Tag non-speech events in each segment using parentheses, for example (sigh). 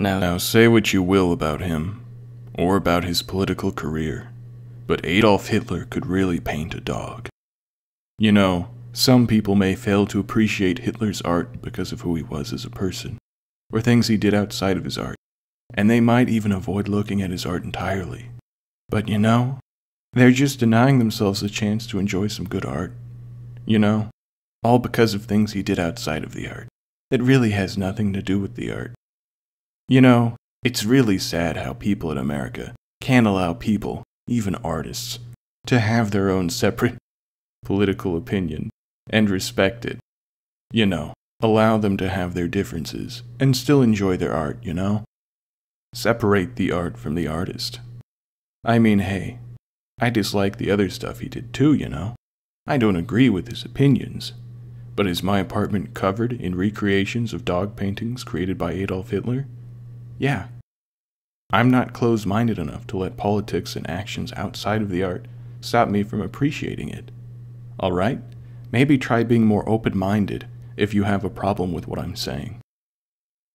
Now, now, say what you will about him, or about his political career, but Adolf Hitler could really paint a dog. You know, some people may fail to appreciate Hitler's art because of who he was as a person, or things he did outside of his art, and they might even avoid looking at his art entirely. But you know, they're just denying themselves a chance to enjoy some good art. You know, all because of things he did outside of the art that really has nothing to do with the art. You know, it's really sad how people in America can't allow people, even artists, to have their own separate (laughs) political opinion and respect it. You know, allow them to have their differences and still enjoy their art, you know? Separate the art from the artist. I mean, hey, I dislike the other stuff he did too, you know? I don't agree with his opinions. But is my apartment covered in recreations of dog paintings created by Adolf Hitler? Yeah. I'm not closed minded enough to let politics and actions outside of the art stop me from appreciating it. Alright? Maybe try being more open minded if you have a problem with what I'm saying.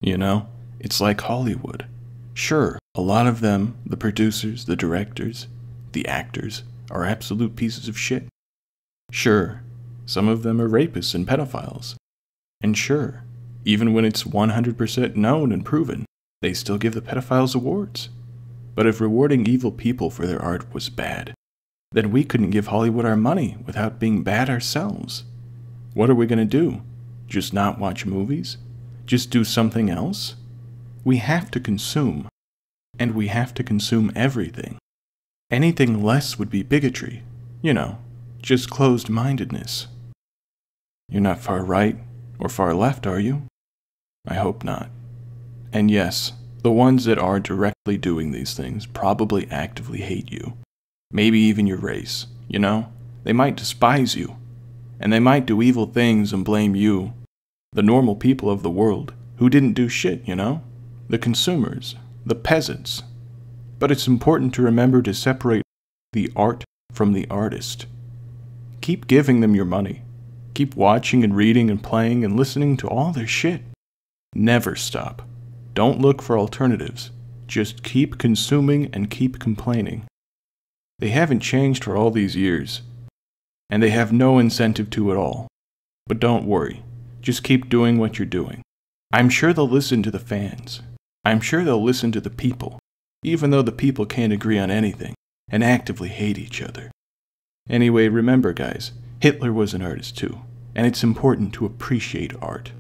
You know, it's like Hollywood. Sure, a lot of them, the producers, the directors, the actors, are absolute pieces of shit. Sure, some of them are rapists and pedophiles. And sure, even when it's 100% known and proven, they still give the pedophiles awards. But if rewarding evil people for their art was bad, then we couldn't give Hollywood our money without being bad ourselves. What are we going to do? Just not watch movies? Just do something else? We have to consume. And we have to consume everything. Anything less would be bigotry. You know, just closed mindedness. You're not far right or far left, are you? I hope not. And yes, the ones that are directly doing these things probably actively hate you maybe even your race, you know? They might despise you, and they might do evil things and blame you, the normal people of the world, who didn't do shit, you know? The consumers, the peasants. But it's important to remember to separate the art from the artist. Keep giving them your money. Keep watching and reading and playing and listening to all their shit. Never stop. Don't look for alternatives. Just keep consuming and keep complaining. They haven't changed for all these years, and they have no incentive to at all. But don't worry, just keep doing what you're doing. I'm sure they'll listen to the fans. I'm sure they'll listen to the people, even though the people can't agree on anything and actively hate each other. Anyway, remember, guys, Hitler was an artist too, and it's important to appreciate art.